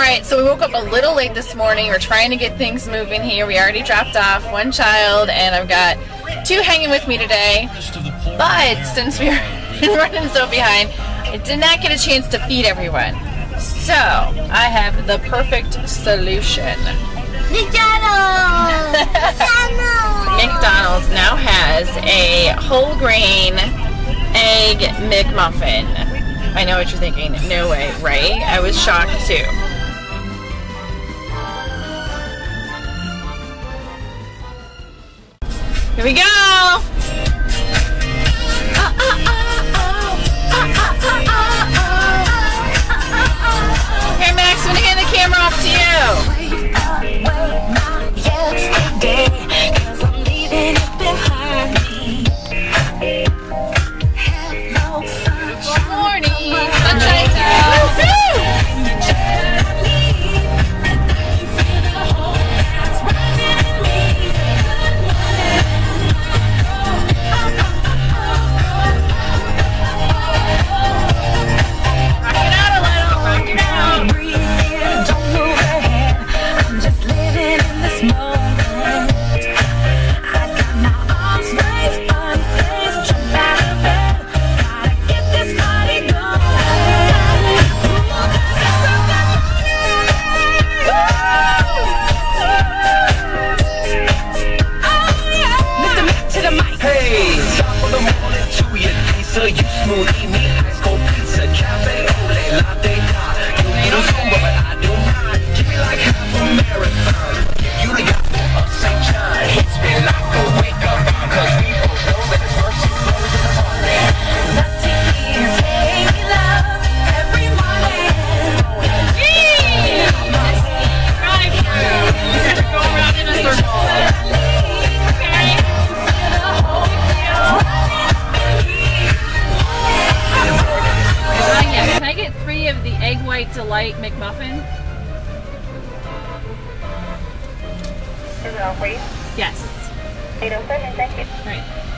Alright, so we woke up a little late this morning. We're trying to get things moving here. We already dropped off one child, and I've got two hanging with me today. But since we are running so behind, I did not get a chance to feed everyone. So, I have the perfect solution. McDonald's! McDonald's now has a whole grain egg McMuffin. I know what you're thinking. No way, right? I was shocked too. Here we go! Delight McMuffin? Is it all for you? Yes. 807, thank you. All right.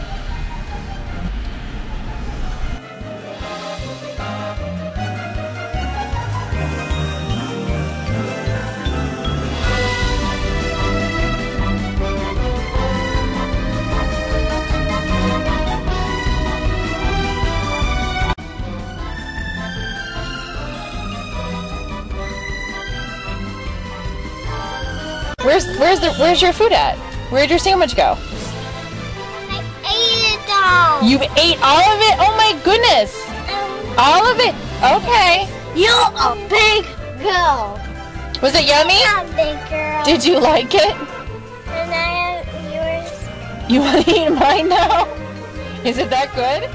Where's where's the where's your food at? Where'd your sandwich go? I ate it all. You ate all of it? Oh my goodness! Um, All of it? Okay. You're a big girl. Was it yummy? I'm a big girl. Did you like it? and I am yours. You want to eat mine now? Is it that good?